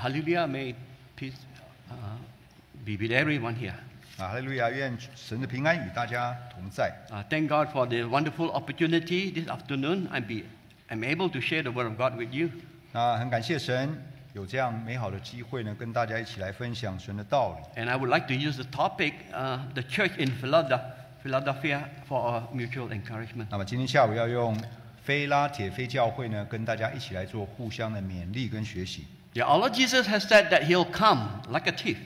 Hallelujah. May peace uh, be with everyone here. 啊，哈利路亚！愿神的平安与大家同在。 Uh, thank God for the wonderful opportunity this afternoon. I'm, be, I'm able to share the Word of God with you. 那很感谢神有这样美好的机会呢，跟大家一起来分享神的道理。 And I would like to use the topic, uh, the church in Philadelphia, Philadelphia for our mutual encouragement. 那么今天下午要用菲拉铁非教会呢，跟大家一起来做互相的勉励跟学习。 Yeah, our Lord Jesus has said that He'll come like a thief.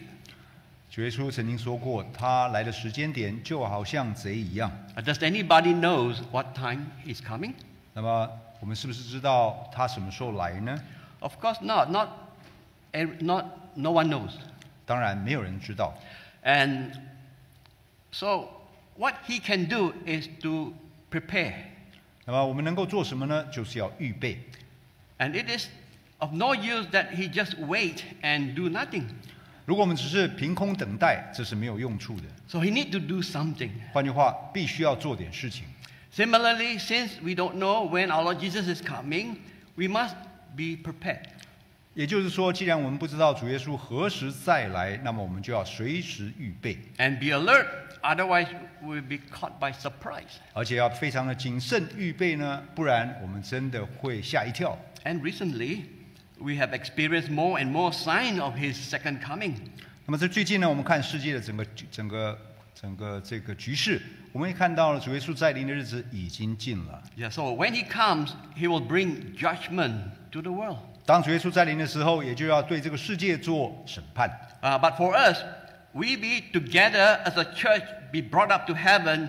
主耶稣曾经说过，他来的时间点就好像贼一样。 Uh, Does anybody knows what time He's coming? 那么我们是不是知道他什么时候来呢？ Of course not. Not, ev- not no one knows. 当然没有人知道。 And so, what He can do is to prepare. 那么我们能够做什么呢？就是要预备。 And it is of no use that He just wait and do nothing. 如果我们只是凭空等待，这是没有用处的。So He need to do something. 换句话，必须要做点事情。Similarly, since we don't know when our Lord Jesus is coming, we must be prepared. 也就是说，既然我们不知道主耶稣何时再来，那么我们就要随时预备，and be alert, otherwise we'll be caught by surprise. 而且要非常的谨慎预备呢，不然我们真的会吓一跳。And recently, we have experienced more and more sign of his second coming. 那么在最近呢，我们看世界的整个整个整个这个局势，我们也看到了主耶稣再临的日子已经近了。 Yeah, so when he comes, he will bring judgment to the world. 当主耶稣再临的时候，也就要对这个世界做审判。 Uh, but for us, we be together as a church, be brought up to heaven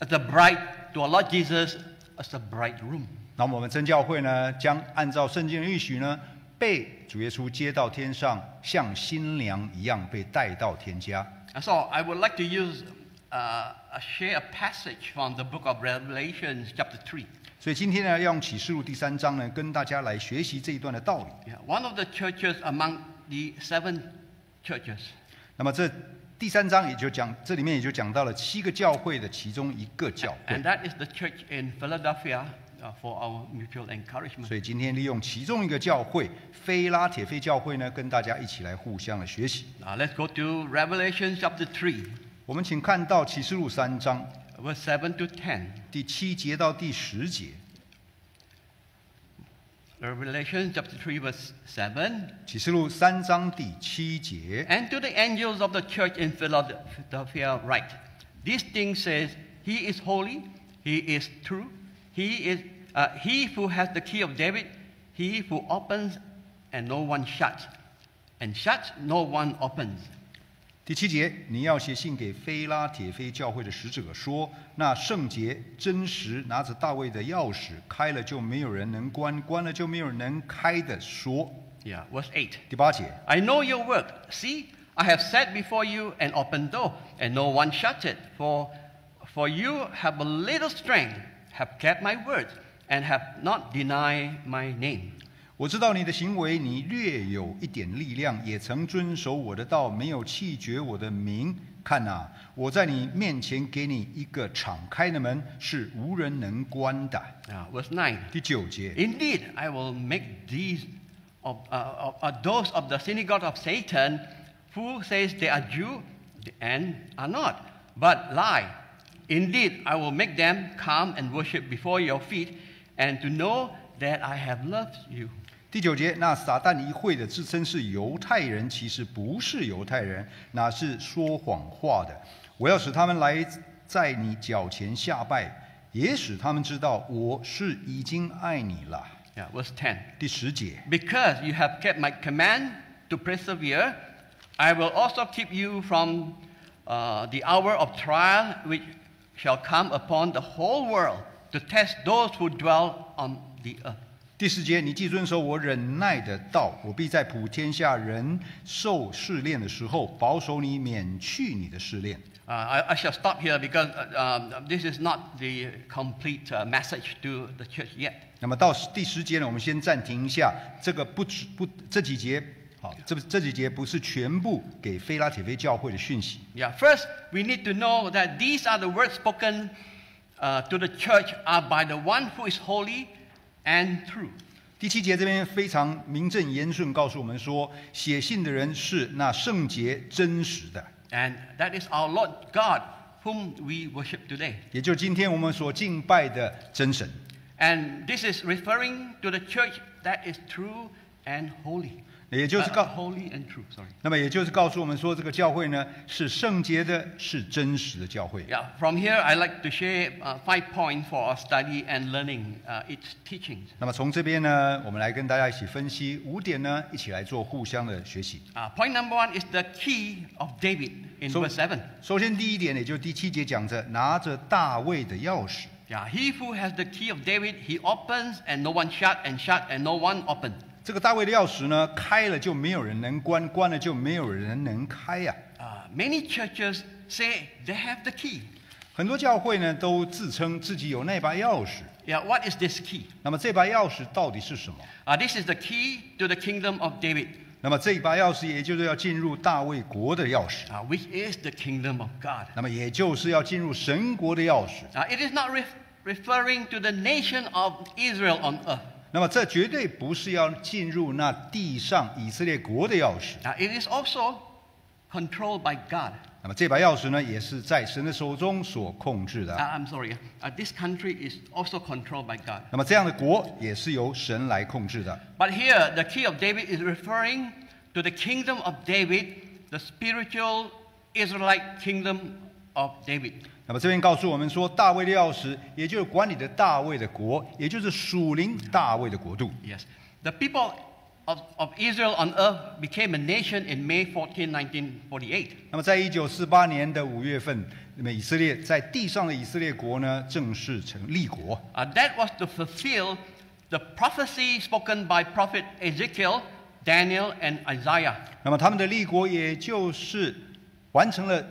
as a bride to our Lord Jesus as a bridegroom. 那么我们真教会呢，将按照圣经的预许呢， 被主耶稣接到天上，像新娘一样被带到天家。And so I would like to use, uh, a share a passage from the book of Revelation, chapter three. 所以今天呢，要用启示录第三章呢，跟大家来学习这一段的道理。Yeah, one of the churches among the seven churches. 那么这第三章也就讲，这里面也就讲到了七个教会的其中一个教会 And。that is the church in Philadelphia uh, for our mutual encouragement. 所以今天利用其中一个教会菲拉铁非教会呢，跟大家一起来互相的学习。 Now let's go to Revelation chapter 3, 我们请看到启示录三章 verse 7 to 10. 第七节到第十节。 Revelation chapter 3, verse 7. 启示录三章第七节。 And to the angels of the church in Philadelphia write, These things says, He is holy, He is true, He is uh, He who has the key of David, He who opens and no one shuts, and shuts no one opens. 第七节，你要写信给菲拉铁非教会的使者说：那圣洁真实，拿着大卫的钥匙，开了就没有人能关，关了就没有人能开的说。 Yeah, verse 8. 第八节， I know your work. See, I have set before you an open door, and no one shuts it. For, for you have a little strength, have kept my word, and have not denied my name. 我知道你的行为，你略有一点力量，也曾遵守我的道，没有弃绝我的名。看呐、我在你面前给你一个敞开的门，是无人能关的。 Now, verse 9. 第九节， Indeed, I will make these of, uh, of, uh, those of the synagogue of Satan who says they are Jew and are not, but lie. Indeed, I will make them come and worship before your feet, and to know that I have loved you. 第九节，那撒旦一会的自称是犹太人，其实不是犹太人，哪是说谎话的。我要使他们来在你脚前下拜，也使他们知道我是已经爱你了。 Yeah, verse 10. 第十节， Because you have kept my command to persevere, I will also keep you from uh, the hour of trial which shall come upon the whole world To test those who dwell on the earth. 第十节，你既遵守我忍耐的道，我必在普天下人受试炼的时候，保守你，免去你的试炼。Uh, I, I shall stop here because uh, um, this is not the complete uh, message to the church yet. 那么到第十节呢，我们先暂停一下，这个不止不这几节，好，这这几节不是全部给菲拉铁非教会的讯息。Yeah, first, we need to know that these are the words spoken uh, to the church are by the one who is holy and true. 第七节这边非常名正言顺告诉我们说，写信的人是那圣洁真实的，And that is our Lord God, whom we worship today. 也就是今天我们所敬拜的真神。And this is referring to the church that is true and holy. 也就是 Uh, 告 holy and true, sorry. 那么也就是告诉我们说，这个教会呢是圣洁的，是真实的教会。Yeah, from here I like to share uh, five points for our study and learning uh, its teachings. 那么从这边呢，我们来跟大家一起分析五点呢，一起来做互相的学习。Uh, point number one is the key of David in verse 7. 首先第一点，也就是第七节讲着拿着大卫的钥匙。Yeah, he who has the key of David, he opens and no one shut, and shut and no one open. 这个大卫的钥匙呢，开了就没有人能关，关了就没有人能开呀、Uh, many churches say they have the key. 很多教会呢都自称自己有那把钥匙。Yeah, what is this key? 那么这把钥匙到底是什么？Uh, this is the key to the kingdom of David, 那么这一把钥匙，也就是要进入大卫国的钥匙，uh, which is the kingdom of God. 那么也就是要进入神国的钥匙。Uh, it is not ref- referring to the nation of Israel on earth. 那么这绝对不是要进入那地上以色列国的钥匙。Uh, it is also controlled by God. 那么这把钥匙呢，也是在神的手中所控制 Uh, 的。I'm sorry. Uh, this country is also controlled by God. 那么这样的国也是由神来控制的。But here, the key of David is referring to the kingdom of David, the spiritual Israelite kingdom of David. 那么这边告诉我们说，大卫的钥匙，也就是管理的大卫的国，也就是属灵大卫的国度。 Yes. The people of, of Israel on earth became a nation in May 14, 1948. 那么在一九四八年的五月份，那么以色列在地上的以色列国呢，正式成立国。 Uh, that was to fulfill the prophecy spoken by prophet Ezekiel, Daniel, and Isaiah. 那么他们的立国，也就是完成了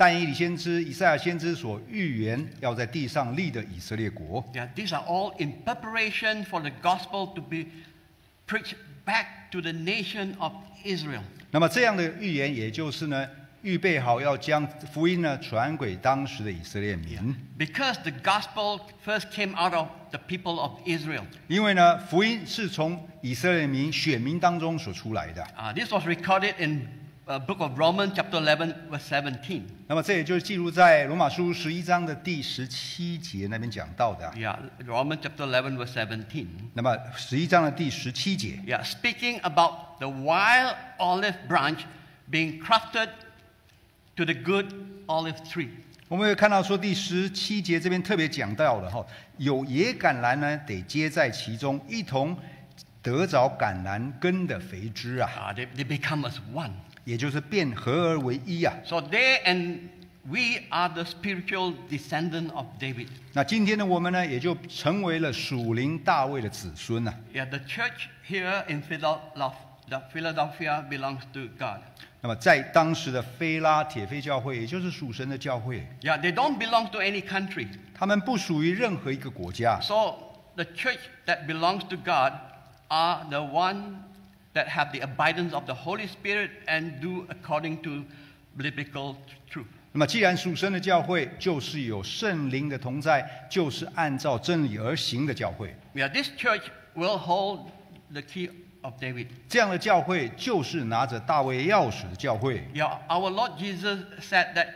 但以理先知、以赛亚先知所预言要在地上立的以色列国。Yeah, these are all in preparation for the gospel to be preached back to the nation of Israel. 那么这样的预言，也就是呢，预备好要将福音呢传给当时的以色列民。Because the gospel first came out of the people of Israel. 因为呢，福音是从以色列民选民当中所出来的。Uh, this was recorded in uh, book of Romans chapter eleven was seventeen 那么这也就是记录在罗马书十一章的第十七节那边讲到的。Yeah, Romans chapter eleven was seventeen 那么十一章的第十七节，Yeah, speaking about the wild olive branch being crafted to the good olive tree. 我们会看到说第十七节这边特别讲到了哈，有野橄榄呢得接在其中，一同得着橄榄根的肥枝啊，Uh, they, they become as one. 也就是变合而为一啊。So they and we are the spiritual descendant of David. 那今天的我们呢，也就成为了属灵大卫的子孙啊。Yeah, the church here in Philadelphia, Philadelphia belongs to God. 那么在当时的菲拉铁非教会，也就是属神的教会，Yeah, they don't belong to any country. 他们不属于任何一个国家。So the church that belongs to God are the one that have the abidance of the Holy Spirit and do according to biblical truth. 那么，既然属神的教会就是有圣灵的同在，就是按照真理而行的教会。 Yeah, this church will hold the key of David. 这样的教会就是拿着大卫钥匙的教会。 Yeah, our Lord Jesus said that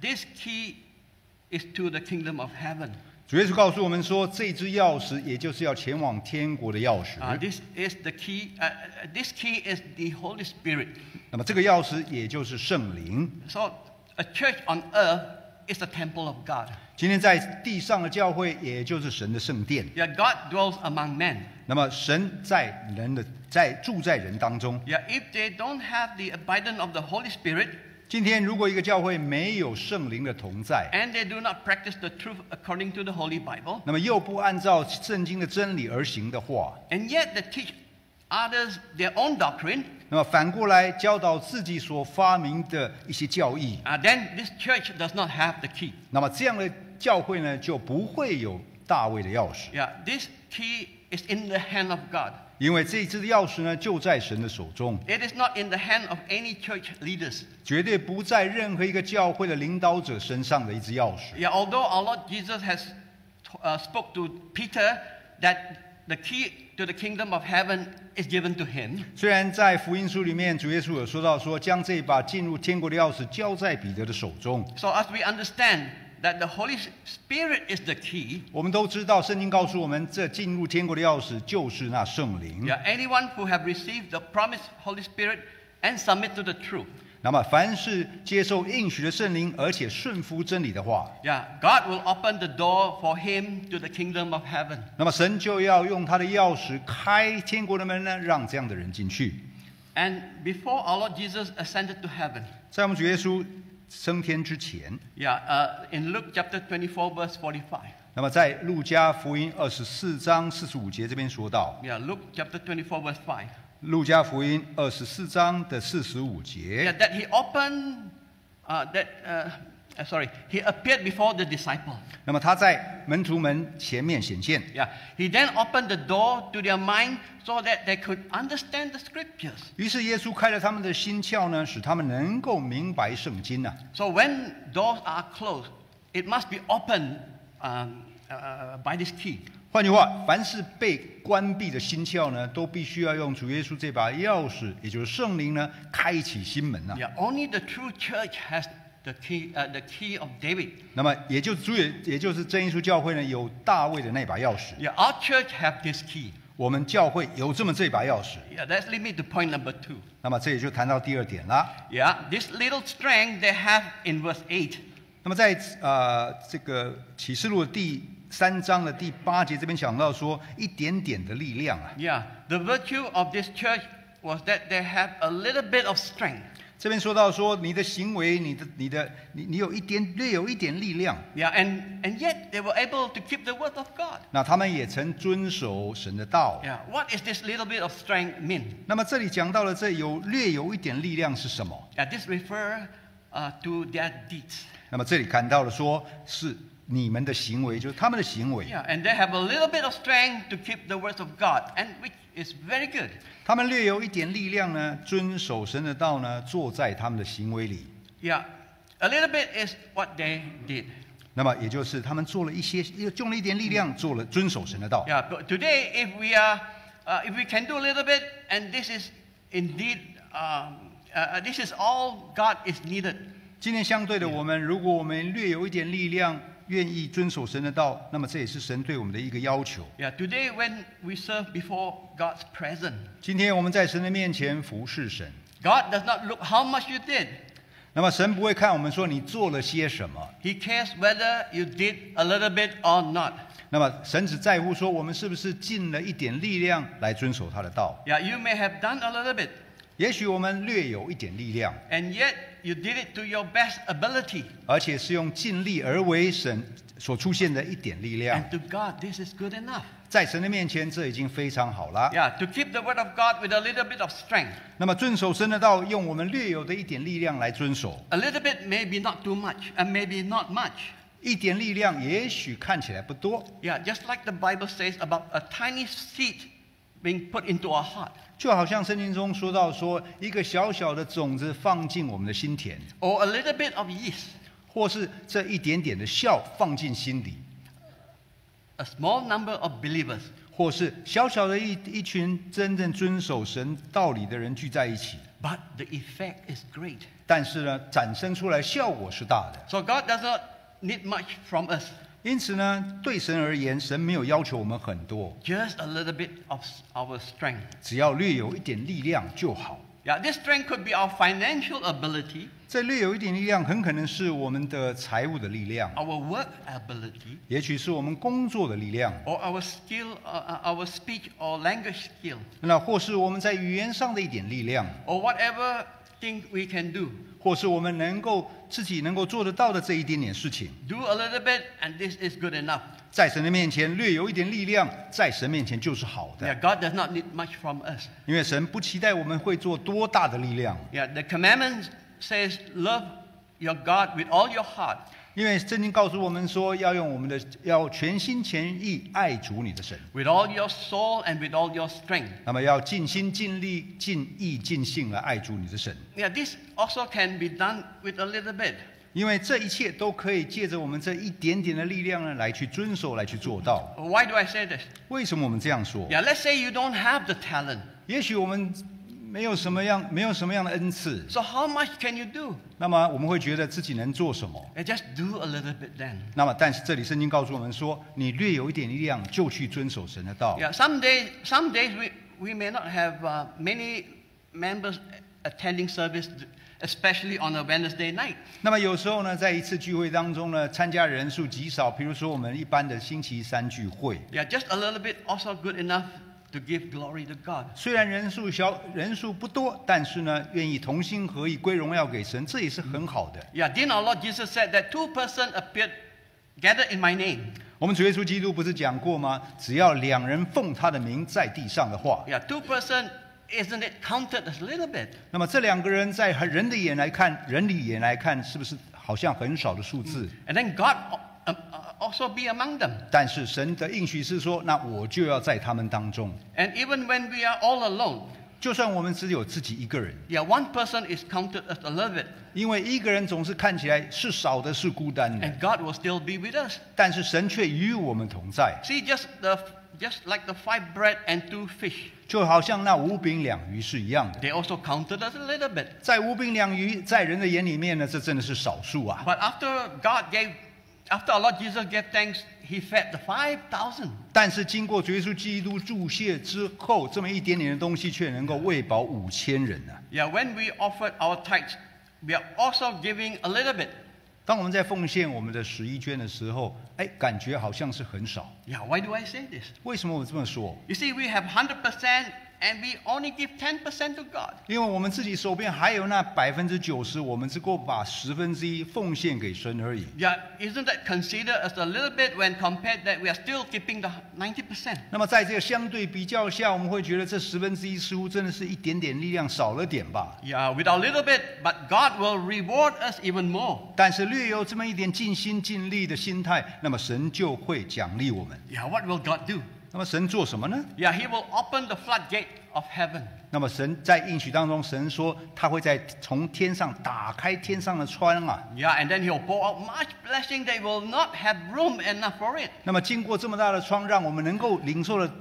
this key is to the kingdom of heaven. 主耶稣告诉我们说，这支钥匙也就是要前往天国的钥匙。Uh, this is the key. Uh, uh, this key is the Holy Spirit. 那么这个钥匙也就是圣灵。So a church on earth is the temple of God. 今天在地上的教会，也就是神的圣殿。Yeah, God dwells among men. 那么神在人的在住在人当中。Yeah, if they don't have the abidance of the Holy Spirit 今天如果一个教会没有圣灵的同在，and they do not practice the truth according to the Holy Bible, 那么又不按照圣经的真理而行的话，and yet they teach others their own doctrine, 那么反过来教导自己所发明的一些教义，uh, then this church does not have the key. 那么这样的教会呢，就不会有大卫的钥匙 this key is in the hand of God. 因为这一支钥匙呢，就在神的手中， It is not in the hand of any church leaders. 绝对不在任何一个教会的领导者身上的一支钥匙。 Yeah, although our Lord Jesus has uh, spoke to Peter that the key to the kingdom of heaven is given to him. 虽然在福音书里面，主耶稣有说到说，将这把进入天国的钥匙交在彼得的手中。 So as we understand That the Holy Spirit is the key, 我们都知道，圣经告诉我们，这进入天国的钥匙就是那圣灵。yeah, anyone who have received the promised Holy Spirit and submit to the truth, 那么，凡是接受应许的圣灵，而且顺服真理的话，yeah, God will open the door for him to the kingdom of heaven. 那么神就要用他的钥匙开天国的门呢，让这样的人进去。And before our Lord Jesus ascended to heaven, 在我们主耶稣升天之前，yeah, uh, in Luke chapter twenty-four, verse forty-five. 那么在路加福音二十四章四十五节这边说到，Yeah, Luke chapter twenty-four, verse five. 路加福音二十四章的四十五节 Yeah, that he opened, uh, that, uh, uh, sorry, he appeared before the disciple. 那么他在门徒们前面显现，Yeah, he then opened the door to their mind so that they could understand the scriptures. 于是耶稣开了他们的心窍呢，使他们能够明白圣经啊。So when doors are closed, it must be opened um, uh, by this key. 换句话，凡是被关闭的心窍呢，都必须要用主耶稣这把钥匙，也就是圣灵呢，开启心门啊。Yeah, only the true church has the key, uh, the key of David. 那么，也就主也也就是真耶稣教会呢，有大卫的那把钥匙， Yeah, our church have this key. 我们教会有这么这把钥匙。 Yeah, that's lead me to point number two. 那么这也就谈到第二点啦。 Yeah, this little strength they have in verse 8. 那么在呃这个启示录的第三章的第八节这边讲到说，一点点的力量啊， Yeah, the virtue of this church was that they have a little bit of strength. 这边说到说你的行为，你的你的你你有一点略有一点力量， Yeah, and, and yet they were able to keep the word of God. 那他们也曾遵守神的道。 Yeah, what is this little bit of strength mean? 那么这里讲到了这有略有一点力量是什么？ Yeah, this refer uh, to their deeds. 那么这里看到了说是你们的行为，就是他们的行为， Yeah, and they have a little bit of strength to keep the words of God, and which is very good. 他们略有一点力量呢，遵守神的道呢，做在他们的行为里。Yeah, a little bit is what they did. 那么也就是他们做了一些，用了一点力量，做了遵守神的道。Yeah, but today if we are, uh, if we can do a little bit, and this is indeed, um, uh, this is all God is needed. 今天相对的，我们如果我们略有一点力量，愿意遵守神的道，那么这也是神对我们的一个要求。Yeah, today when we serve before God's presence, 今天我们在神的面前服侍神，God does not look how much you did. 那么神不会看我们说你做了些什么，He cares whether you did a little bit or not. 那么神只在乎说我们是不是尽了一点力量来遵守他的道。Yeah, you may have done a little bit, 也许我们略有一点力量，and yet you did it to your best ability. 而且是用尽力而为神所出现的一点力量 And，to God, this is good enough. 在神的面前这已经非常好了。Yeah, to keep the word of God with a little bit of strength. 那么遵守神的道，用我们略有的一点力量来遵守，A little bit maybe not too much, and maybe not much. 一点力量也许看起来不多，Yeah, just like the Bible says about a tiny seed being put into our heart, 就好像圣经中说到说，一个小小的种子放进我们的心田，or a little bit of yeast. 或是这一点点的笑放进心里，A small number of believers 或是小小的一一群真正遵守神道理的人聚在一起，but the effect is great. 但是呢，展生出来效果是大的。So God does not need much from us, 因此呢，对神而言，神没有要求我们很多，just a little bit of our strength. 只要略有一点力量就好。Yeah, this strength could be our financial ability, 这略有一点力量，很可能是我们的财务的力量，our work ability, 也许是我们工作的力量，or our skill, uh, uh, our speech or language skill, 那或是我们在语言上的一点力量，or whatever thing we can do. 或是我们能够自己能够做得到的这一点点事情，Do a little bit, and this is good enough. 在神的面前略有一点力量，在神面前就是好 Yeah, 的，God does not need much from us. 因为神不期待我们会做多大的力量，Yeah, the commandment says, love your God with all your heart, 因为圣经告诉我们说，要用我们的要全心全意爱主你的神，with all your soul, and with all your strength. 那么要尽心尽力尽意尽性来爱主你的神。Yeah, this also can be done with a little bit. 因为这一切都可以借着我们这一点点的力量呢，来去遵守，来去做到。Why do I say this? 为什么我们这样说？Yeah, let's say you don't have the talent. 也许我们没有什么样，没有什么样的恩赐，So how much can you do? 那么我们会觉得自己能做什么？Yeah, just do a little bit then. 那么，但是这里圣经告诉我们说，你略有一点力量，就去遵守神的道。Yeah, some days, some days we, we may not have uh, many members attending service, especially on a Wednesday night. 那么有时候呢，在一次聚会当中呢，参加人数极少，比如说我们一般的星期三聚会，Yeah, just a little bit also good enough to give glory to God. 虽然人数小，人数不多，但是呢，愿意同心合意归荣耀给神，这也是很好的。Yeah, didn't our Lord Jesus said that two person appeared gathered in my name? 我们主耶稣基督不是讲过吗？只要两人奉他的名在地上的话，Yeah, two person, isn't it counted a little bit? 那么这两个人在人的眼来看，人的眼来看，是不是好像很少的数字？And then God uh, uh, also be among them. 但是神的应许是说，那我就要在他们当中。And even when we are all alone, 就算我们只有自己一个人，yeah, one person is counted as a little bit, 因为一个人总是看起来是少的，是孤单的，and God will still be with us. 但是神却与我们同在，See, just the just like the five bread and two fish, 就好像那五饼两鱼是一样的。they also counted as a little bit. 在五饼两鱼，在人的眼里面呢，这真的是少数啊。But after God gave, after our Lord Jesus gave thanks, He fed the five thousand. 但是经过主耶稣基督注谢之后，这么一点点的东西却能够喂饱五千人啊！Yeah, when we offered our tithes, we are also giving a little bit. 当我们在奉献我们的十一捐的时候，哎，感觉好像是很少。Yeah, why do I say this? 为什么我这么说？You see, we have hundred percent, and we only give ten percent to God. 因为我们自己手边还有那百分之九十，我们只够把十分之一奉献给神而已。Yeah, isn't that considered as a little bit when compared that we are still keeping the ninety percent? 那么在这个相对比较下，我们会觉得这十分之一似乎真的是一点点力量少了点吧？Yeah, with our little bit, but God will reward us even more. 但是略有这么一点尽心尽力的心态，那么神就会奖励我们。Yeah, what will God do? 那么神做什么呢？Yeah, He will open the floodgate of heaven. 那么神在应许当中，神说他会在从天上打开天上的窗啊。Yeah, and then He'll pour out much blessing that will not have room enough for it. 那么经过这么大的窗，让我们能够领受的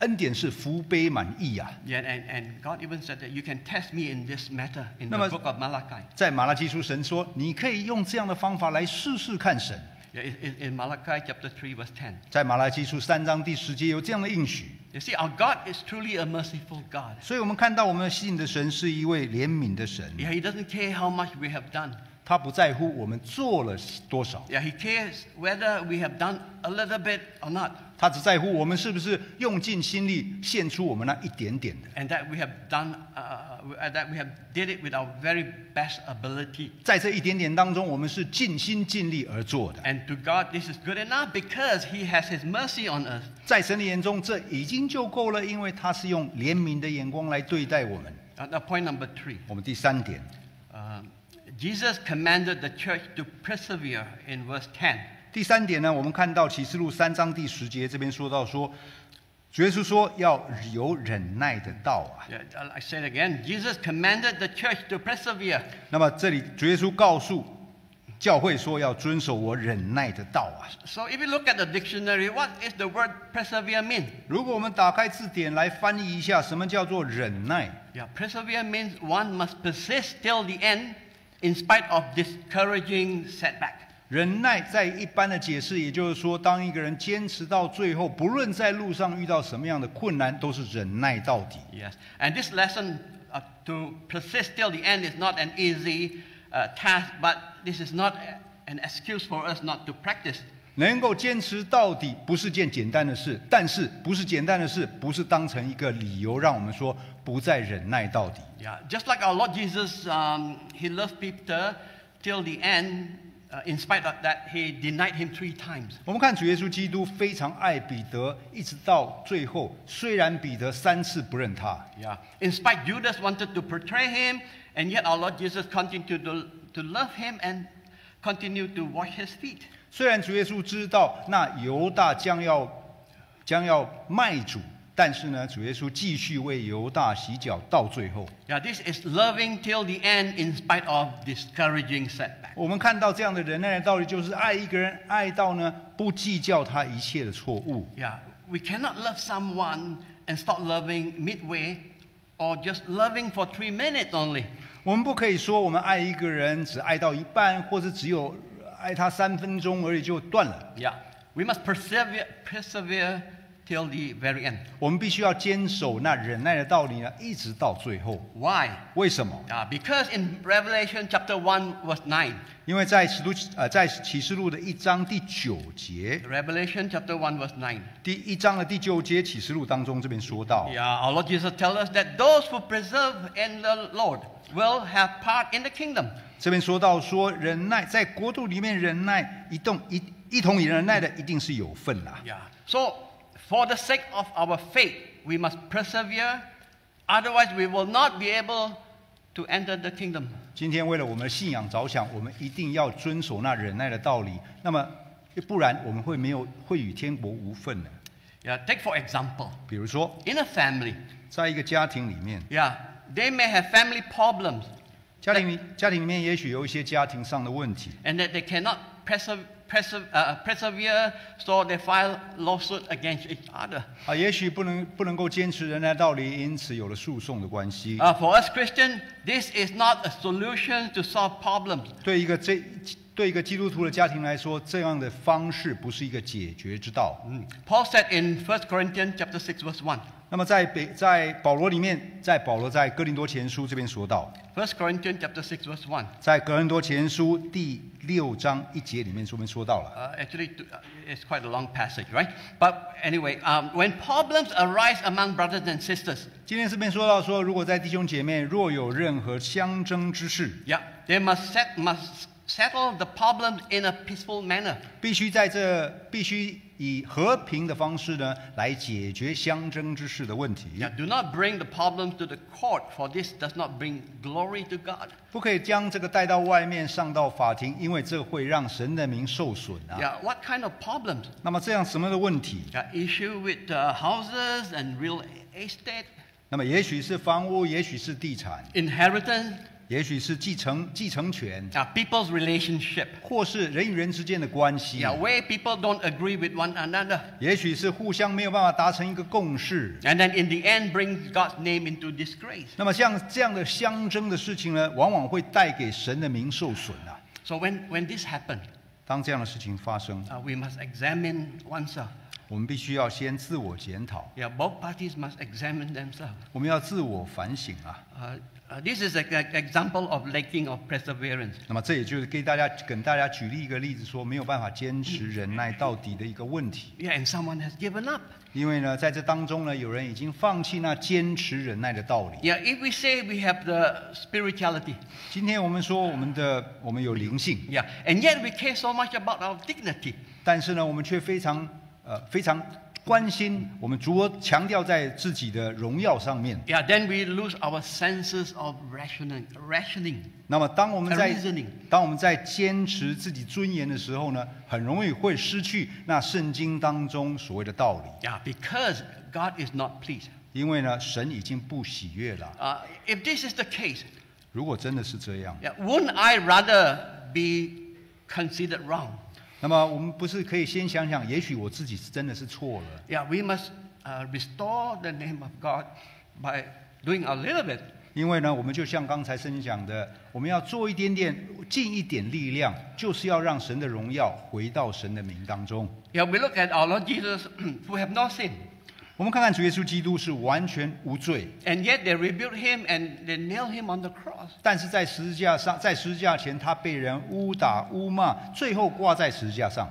恩典是福杯满溢啊。Yeah, and, and God even said that you can test me in this matter in the book of Malachi. 在马拉基书，神说你可以用这样的方法来试试看神。In, in- in Malachi chapter 3, verse 10. 在马来基书三章第十节有这样的应许，You see, our God is truly a merciful God. 所以我们看到我们信的神是一位怜悯的神，Yeah, He doesn't care how much we have done. 他不在乎我们做了多少，Yeah, He cares whether we have done a little bit or not, 他只在乎我们是不是用尽心力献出我们那一点点的。and that we have done, uh, uh, that we have did it with our very best ability. 在这一点点当中，我们是尽心尽力而做的。And to God, this is good enough because He has His mercy on us. 在神的眼中，这已经就够了，因为他是用怜悯的眼光来对待我们。Uh, now, point number three. 我们第三点，Um, Jesus commanded the church to persevere in verse 10. 第三点呢，我们看到启示录三章第十节这边说到说，主耶稣说要有忍耐的道啊。I say it again. Jesus commanded the church to persevere. 那么这里主耶稣告诉教会说要遵守我忍耐的道啊。So if you look at the dictionary, what is the word persevere mean? 如果我们打开字典来翻译一下，什么叫做忍耐？Yeah, persevere means one must persist till the end in spite of discouraging setback. 忍耐在一般的解释，也就是说，当一个人坚持到最后，不论在路上遇到什么样的困难，都是忍耐到底。Yes, and this lesson uh, to persist till the end is not an easy uh, task, but this is not an excuse for us not to practice. 能够坚持到底不是件简单的事，但是不是简单的事，不是当成一个理由让我们说不再忍耐到底。Yeah, just like our Lord Jesus, um, he loved Peter till the end. Uh, in spite of that, he denied him three times. 我们看主耶稣基督非常爱彼得，一直到最后，虽然彼得三次不认他， Yeah. In spite, Judas wanted to betray him, and yet our Lord Jesus continued to, to love him and continued to wash his feet. 虽然主耶稣知道那犹大将要将要卖主， 但是呢，主耶稣继续为犹大洗脚到最后。 Yeah, this is loving till the end in spite of discouraging setback. 我们看到这样的忍耐的道理，就是爱一个人，爱到呢不计较他一切的错误。 Yeah, we cannot love someone and stop loving midway or just loving for three minutes only. 我们不可以说我们爱一个人只爱到一半，或者只有爱他三分钟而已就断了。 Yeah, we must persevere, persevere Till the very end. 我们必须要坚守那忍耐的道理呢，一直到最后。Why? 为什么？Yeah, because in Revelation chapter one verse nine. 因为在启录呃在启示录的一章第九节，Revelation chapter one verse nine，第一章的第九节启示录当中这边说到，Yeah, our Lord Jesus tells us that those who preserve in the Lord will have part in the kingdom. 这边说到说忍耐在国度里面忍耐，一动一一同以忍耐的一定是有份啦。Yeah. So, for the sake of our faith, we must persevere. Otherwise, we will not be able to enter the kingdom. 今天为了我们的信仰着想，我们一定要遵守那忍耐的道理，那么不然我们会没有会与天国无份的。 Yeah. Take for example, 比如说， in a family, 在一个家庭里面， yeah, they may have family problems 家庭里家庭里面也许有一些家庭上的问题， and that they cannot persev- persev- uh, persevere, so they file lawsuit against each other. 啊，也许不能不能够坚持忍耐道理，因此有了诉讼的关系。Uh, for us Christians, this is not a solution to solve problems. 对一个这对一个基督徒的家庭来说，这样的方式不是一个解决之道。Mm. Paul said in 1 Corinthians chapter six verse 1. 那么在北在保罗里面，在保罗在哥林多前书这边说到，1 Corinthians chapter six verse one，在哥林多前书第六章一节里面说明说到了。Uh, actually, uh, it's quite a long passage, right? But anyway, um, when problems arise among brothers and sisters, 今天这边说到说，如果在弟兄姐妹若有任何相争之事，yeah, they must, set, must settle the problems in a peaceful manner. 必须在这必须以和平的方式呢来解决相争之事的问题。Yeah, do not bring the problems to the court, for this does not bring glory to God. 不可以将这个带到外面上到法庭，因为这会让神的名受损啊。Yeah, what kind of problems? 那么这样什么的问题？Yeah, issue with uh, houses and real estate, 那么也许是房屋，也许是地产，inheritance, 也许是继承继承权，uh, people's relationship. 或是人与人之间的关系，Yeah, where people don't agree with one another. 也许是互相没有办法达成一个共识。And then in the end, brings God's name into disgrace. 那么像这样的相争的事情呢，往往会带给神的名受损啊。So when, when this happened，当这样的事情发生，uh, we must examine oneself. 我们必须要先自我检讨，Yeah, both parties must examine themselves. 我们要自我反省啊。Uh, uh, this is an example of lacking of perseverance. 那么这也就是给大家跟大家举例一个例子，说没有办法坚持忍耐到底的一个问题。Yeah, and someone has given up. 因为呢，在这当中呢，有人已经放弃那坚持忍耐的道理。Yeah, if we say we have the spirituality, 今天我们说我们的我们有灵性，yeah, and yet we care so much about our dignity. 但是呢，我们却非常呃非常关心我们主要强调在自己的荣耀上面。Yeah, then we lose our senses of rationing. rationing. 那么，当我们在当我们在坚持自己尊严的时候呢，很容易会失去那圣经当中所谓的道理，Yeah, because God is not pleased. 因为呢，神已经不喜悦了。Uh, if this is the case, 如果真的是这样，yeah, wouldn't I rather be considered wrong? 那么我们不是可以先想想，也许我自己是真的是错了。Yeah, we must uh, restore the name of God by doing a little bit. 因为呢，我们就像刚才圣经讲的，我们要做一点点，尽一点力量，就是要让神的荣耀回到神的名当中。Yeah, we look at our Lord Jesus who have no sin. 我们看看主耶稣基督是完全无罪，And yet they rebuked him and they nailed him on the cross. 但是在十字架上，在十字架前，他被人殴打、污骂，最后挂在十字架上。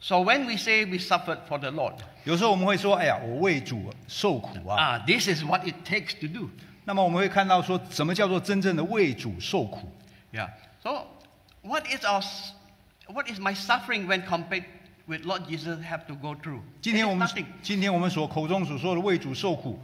So when we say we suffered for the Lord, 有时候我们会说：“哎呀，我为主受苦啊。ah, this is what it takes to do. ”那么我们会看到说，什么叫做真正的为主受苦？Yeah. So what is our what is my suffering when compared with Lord Jesus have to go through? 今天我们今天我们所口中所说的为主受苦，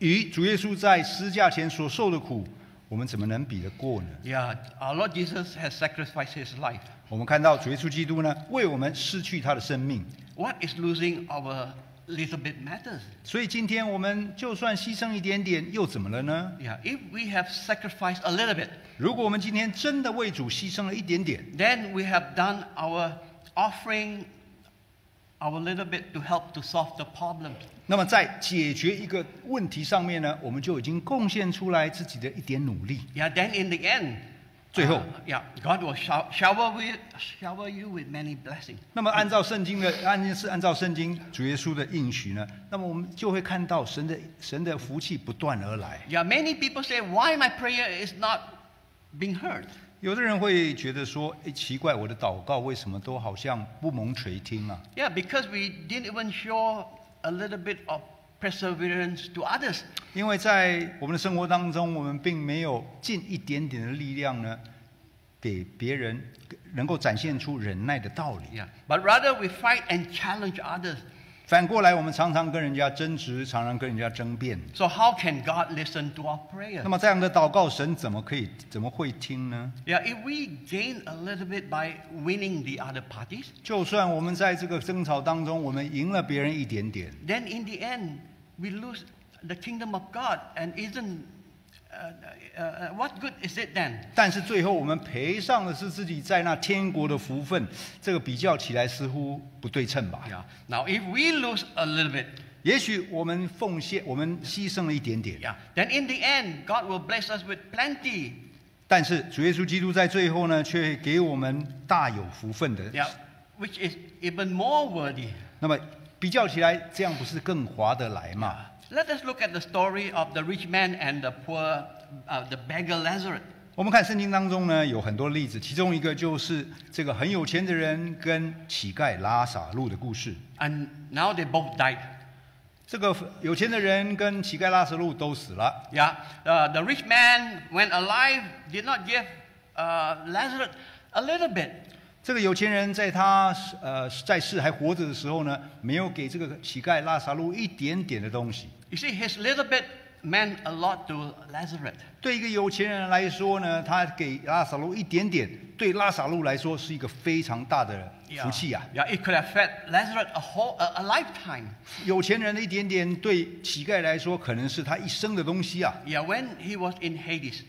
与主耶稣在十字架前所受的苦，我们怎么能比得过呢？Yeah, our Lord Jesus has sacrificed his life. 我们看到主耶稣基督呢，为我们失去他的生命。What is losing our little bit matters. 所以今天我们就算牺牲一点点，又怎么了呢？Yeah, if we have sacrificed a little bit, 如果我们今天真的为主牺牲了一点点，then we have done our offering our little bit to help to solve the problem. 那么在解决一个问题上面呢，我们就已经贡献出来自己的一点努力。Yeah, then in the end, 最后 uh, yeah, God will show, shower, with, shower you with many blessings. 那么按照圣经的按是按照圣经主耶稣的应许呢，那么我们就会看到神的神的福气不断而来。Yeah, many people say, why my prayer is not being heard? 有的人会觉得说，诶，奇怪，我的祷告为什么都好像不蒙垂听啊？Yeah, because we didn't even show a little bit of perseverance to others. 因为在我们的生活当中，我们并没有尽一点点的力量呢，给别人能够展现出忍耐的道理。Yeah, but rather we fight and challenge others. 反过来，我们常常跟人家争执，常常跟人家争辩。So how can God listen to our prayer? 那么这样的祷告，神怎么可以怎么会听呢？Yeah, if we gain a little bit by winning the other parties, 就算我们在这个争吵当中，我们赢了别人一点点，then in the end we lose the kingdom of God, and isn't uh, uh, uh, what good is it then? 但是最后我们赔上的是自己在那天国的福分，这个比较起来似乎不对称吧？Yeah. Now, if we lose a little bit, 也许我们奉献，我们牺牲了一点点，yeah, then in the end God will bless us with plenty. 但是主耶稣基督在最后呢，却给我们大有福分的。Yeah, which is even more worthy. 那么比较起来，这样不是更划得来吗？Let us look at the story of the rich man and the poor, uh, the beggar Lazarus. 我们看圣经当中呢，有很多例子，其中一个就是这个很有钱的人跟乞丐拉撒路的故事。And now they both died. 这个有钱的人跟乞丐拉撒路都死了。Yeah, uh, the rich man, when alive, did not give uh, Lazarus a little bit. 这个有钱人在他呃在世还活着的时候呢，没有给这个乞丐拉撒路一点点的东西。You see, his little bit meant a lot to Lazarus. 对一个有钱人来说呢，他给拉萨路一点点，对拉萨路来说是一个非常大的福气啊。yeah, it could have fed Lazarus a whole a, a lifetime. 有钱人的一点点，对乞丐来说可能是他一生的东西啊。Yeah, when he was in Hades,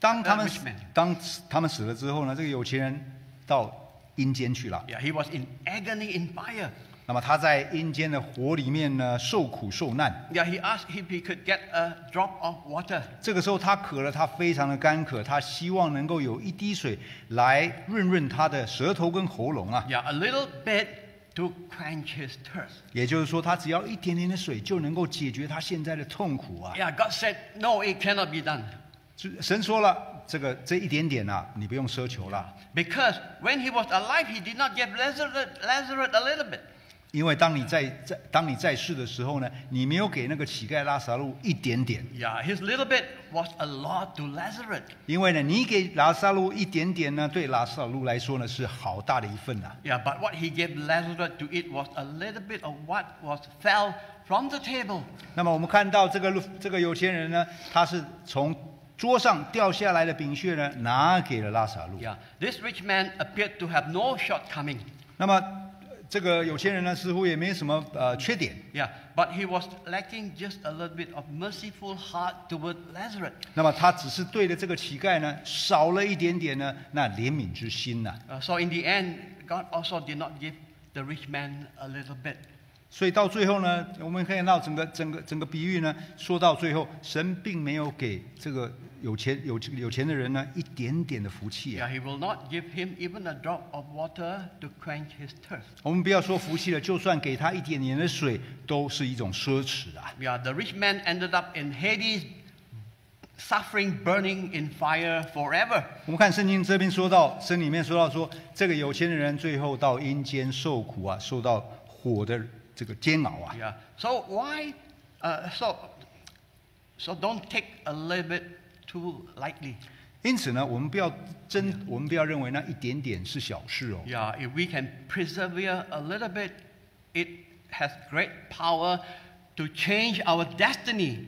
当他们 Uh, rich man. 当他们死了之后呢，这个有钱人到阴间去了。yeah, he was in agony in fire. 那么他在阴间的火里面呢，受苦受难。Yeah, he asked if he could get a drop of water. 这个时候他渴了，他非常的干渴，他希望能够有一滴水来润润他的舌头跟喉咙啊。Yeah, a little bit to quench his thirst. 也就是说，他只要一点点的水就能够解决他现在的痛苦啊。Yeah, God said, no, it cannot be done. 神说了，这个这一点点啊，你不用奢求了，Because when he was alive, he did not give Lazarus, Lazarus a little bit. 因为当你在在当你在世的时候呢，你没有给那个乞丐拉撒路一点点，Yeah, his little bit was a lot to Lazarus. 因为呢，你给拉撒路一点点呢，对拉撒路来说呢是好大的一份呐、Yeah, but what he gave Lazarus to eat was a little bit of what was fell from the table. 那么我们看到这个路这个有钱人呢，他是从桌上掉下来的饼屑呢，拿给了拉撒路。Yeah, this rich man appeared to have no shortcoming. 那么呃这个有钱人呢，似乎也没什么呃缺点。Yeah, but he was lacking just a little bit of merciful heart toward Lazarus. 那么他只是对着这个乞丐呢，少了一点点呢那怜悯之心呐、Uh, so in the end, God also did not give the rich man a little bit. 所以到最后呢，我们可以看到整个整个整个比喻呢，说到最后，神并没有给这个有钱有有钱的人呢一点点的福气 Yeah, 啊。 he will not give him even a drop of water to quench his thirst. 我们不要说福气了，就算给他一点点的水，都是一种奢侈啊。 Yeah, the rich man ended up in Hades, suffering, burning in fire forever. 我们看圣经这边说到，圣里面说到说，这个有钱的人最后到阴间受苦啊，受到火的这个煎熬啊。 Yeah. So why? Uh, so, so don't take a little bit Too lightly. 因此呢，我们不要真，我们不要认为那一点点是小事哦。Yeah, if we can persevere a little bit, it has great power to change our destiny.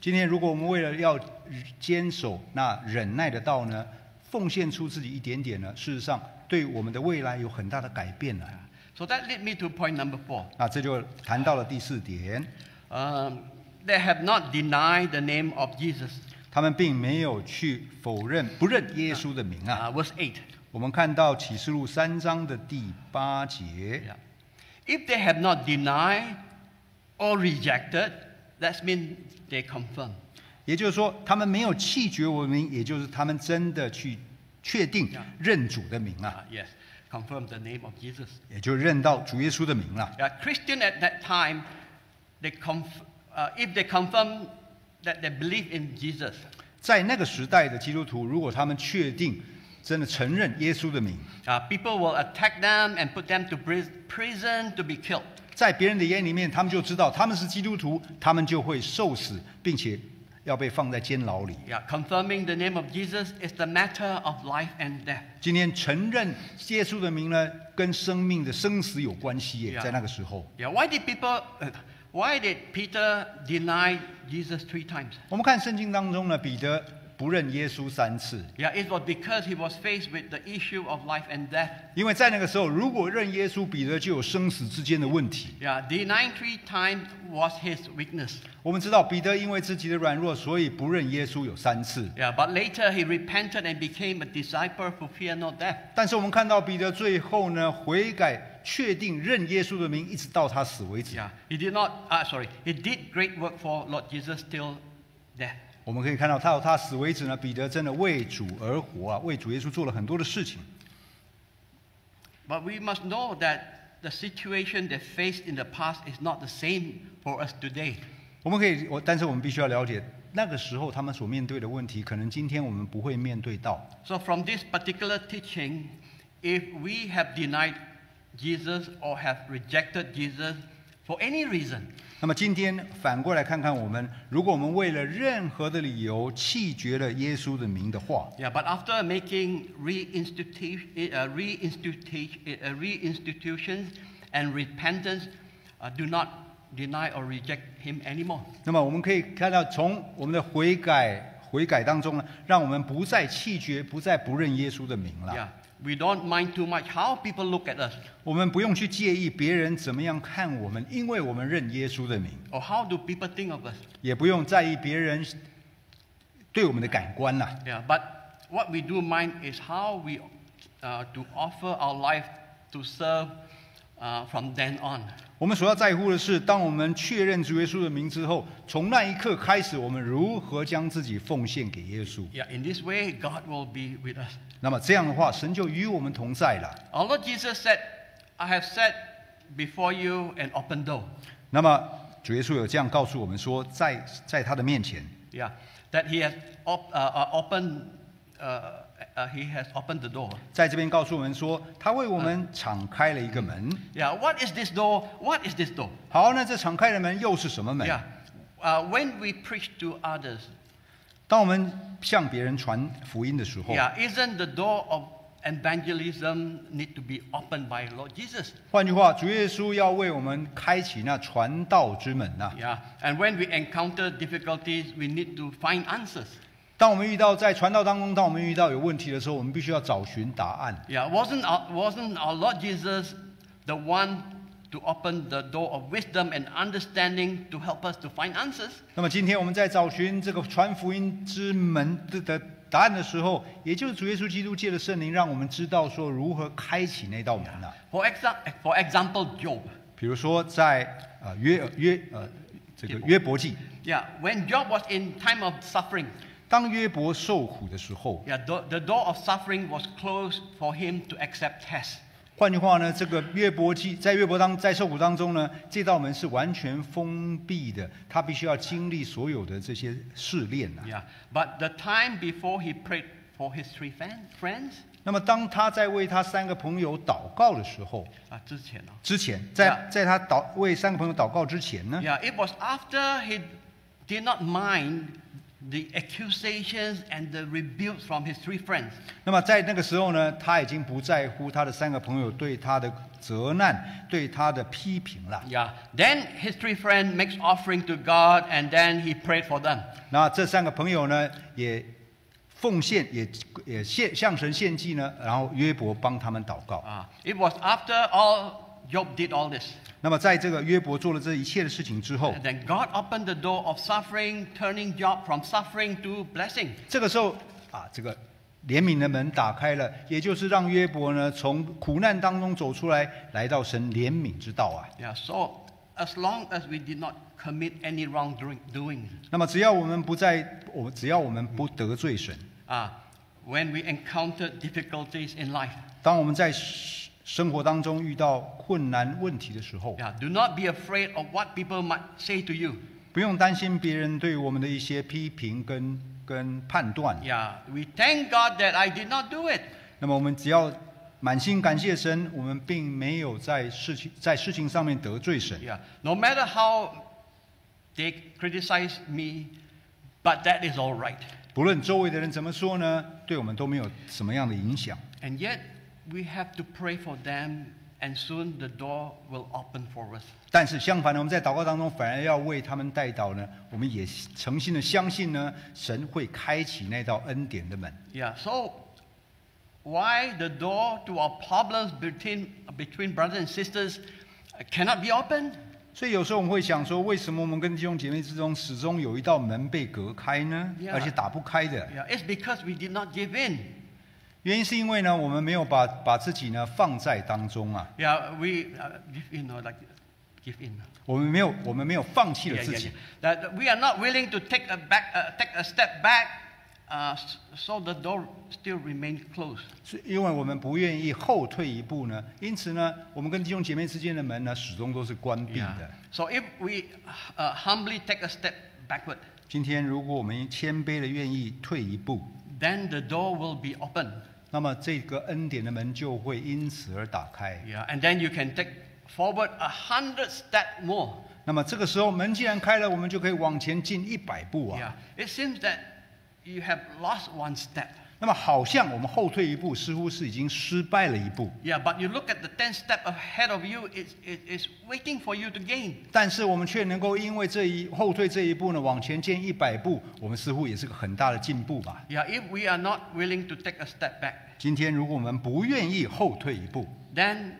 今天如果我们为了要坚守那忍耐的道呢，奉献出自己一点点呢，事实上对我们的未来有很大的改变呢。So that led me to point number four. 那这就谈到了第四点，Um, they have not denied the name of Jesus. 他们并没有去否认不认耶稣的名啊。Uh, verse eight，我们看到启示录三章的第八节. If they have not denied or rejected, that means they confirm. 也就是说，他们没有弃绝我的名，也就是他们真的去确定认主的名啊，Uh, yes, confirm the name of Jesus. 也就认到主耶稣的名了。Christian at that time, they conf- uh, if they confirm that they believe in Jesus, 在那个时代的基督徒，如果他们确定真的承认耶稣的名，uh, people will attack them and put them to pris- prison to be killed. 在别人的眼里面，他们就知道他们是基督徒，他们就会受死，并且要被放在监牢里。Yeah, confirming the name of Jesus is the matter of life and death. 今天承认耶稣的名呢，跟生命的生死有关系耶，Yeah. 在那个时候。Yeah, why did people, uh, why did Peter deny Jesus three times? 我们看圣经当中呢，彼得 不认耶稣三次， Yeah, it was because he was faced with the issue of life and death. 因为在那个时候，如果认耶稣，彼得就有生死之间的问题。 Yeah, denying three times was his weakness. 我们知道彼得因为自己的软弱，所以不认耶稣有三次。 Yeah, but later he repented and became a disciple who fear no death. 但是我们看到彼得最后呢，悔改，确定认耶稣的名，一直到他死为止。 Yeah, he did not, uh, sorry, he did great work for Lord Jesus till death. 我们可以看到，到他死为止呢，彼得真的为主而活啊，为主耶稣做了很多的事情。But we must know that the situation they faced in the past is not the same for us today. 我们可以，我但是我们必须要了解，那个时候他们所面对的问题，可能今天我们不会面对到。So, from this particular teaching, if we have denied Jesus or have rejected Jesus for any reason, 那么今天反过来看看我们，如果我们为了任何的理由弃绝了耶稣的名的话，yeah, but after making reinstitution, uh, reinstitution, uh, reinstitutions and repentance, uh, do not deny or reject him anymore. 那么我们可以看到，从我们的悔改悔改当中呢，让我们不再弃绝，不再不认耶稣的名了。Yeah, we don't mind too much how people look at us 我们不用去介意别人怎么样看我们，因为我们认耶稣的名， or how do people think of us. 也不用在意别人对我们的感官啦。 Yeah, but what we do mind is how we uh, to offer our life to serve uh, from then on. 我们所要在乎的是，当我们确认主耶稣的名之后，从那一刻开始，我们如何将自己奉献给耶稣。Yeah, in this way, God will be with us. 那么这样的话，神就与我们同在了。Lord Jesus said, I have set before you an open door. 那么主耶稣有这样告诉我们说，在在他的面前，Yeah, that He has op- uh, uh, opened, uh, uh, He has opened the door. 在这边告诉我们说，他为我们敞开了一个门。 Yeah, what is this door? What is this door? 好，那这敞开的门又是什么门？ Yeah, uh, when we preach to others, 当我们向别人传福音的时候， yeah, isn't the door of evangelism need to be opened by Lord Jesus? 换句话，主耶稣要为我们开启那传道之门呐、 Yeah, and when we encounter difficulties, we need to find answers. 当我们遇到在传道当中，当我们遇到有问题的时候，我们必须要找寻答案。Yeah, wasn't our, wasn't our Lord Jesus the one to open the door of wisdom and understanding to help us to find answers? 那么今天我们在找寻这个传福音之门的的答案的时候，也就是主耶稣基督借着圣灵，让我们知道说如何开启那道门呐、For, example, for example, Job. 比如说在呃约约呃这个约伯记，Yeah, when Job was in time of suffering, 当约伯受苦的时候，yeah, the, the door of suffering was closed for him to accept tests. 换句话呢，这个约伯记在约伯当在受苦当中呢，这道门是完全封闭的，他必须要经历所有的这些试炼呐、Yeah, but the time before he prayed for his three fan, friends, 那么当他在为他三个朋友祷告的时候，uh, 之前哦。之前在 Yeah. 在他祷为三个朋友祷告之前呢，Yeah, it was after he did not mind the accusations and the rebukes from his three friends. 那么在那个时候呢，他已经不在乎他的三个朋友对他的责难、对他的批评了。 Yeah. Then his three friends makes offering to God and then he prayed for them. 那这三个朋友呢，也奉献，也也献向神献祭呢，然后约伯帮他们祷告。 Uh, it was after all Job did all this. 那么在这个约伯做了这一切的事情之后 And，then God opened the door of suffering, turning Job from suffering to blessing. 这个时候啊，这个怜悯的门打开了，也就是让约伯呢从苦难当中走出来，来到神怜悯之道啊。Yeah, so as long as we did not commit any wrongdoing, doing, 那么只要我们不在，我只要我们不得罪神，uh, when we encounter difficulties in life, 当我们在生生活当中遇到困难问题的时候，yeah, do not be afraid of what people might say to you. 不用担心别人对我们的一些批评跟跟判断。Yeah, we thank God that I did not do it. 那么我们只要满心感谢神，我们并没有在事情在事情上面得罪神。Yeah, no matter how they criticize me, but that is all right. 不论周围的人怎么说呢，对我们都没有什么样的影响。And yet, we have to pray for them, and soon the door will open for us. 但是相反呢，我们在祷告当中反而要为他们代祷呢，我们也诚心的相信呢，神会开启那道恩典的门。 Yeah, so why the door to our problems between, between brothers and sisters cannot be opened? 所以有时候我们会想说，为什么我们跟弟兄姐妹之中始终有一道门被隔开呢？ Yeah. 而且打不开的 Yeah, it's because we did not give in. 原因是因为呢，我们没有把把自己呢放在当中啊，Yeah, we uh, give in, or like give in. 我们没有我们没有放弃了自己。That we are not willing to take a back, uh, take a step back, uh, s- so the door still remains closed. 是因为我们不愿意后退一步呢，因此呢，我们跟弟兄姐妹之间的门呢，始终都是关闭.的。So if we uh, humbly take a step backward, 今天如果我们谦卑的愿意退一步，then the door will be open. 那么这个恩典的门就会因此而打开。Yeah, and then you can take forward a hundred step more. 那么这个时候门既然开了，我们就可以往前进一百步啊。Yeah, it seems that you have lost one step. 那么好像我们后退一步，似乎是已经失败了一步。Yeah, but you look at the ten step ahead of you, it's, it, it's waiting for you to gain. 但是我们却能够因为这一后退这一步呢，往前进一百步，我们似乎也是个很大的进步吧。Yeah, if we are not willing to take a step back, 今天如果我们不愿意后退一步，then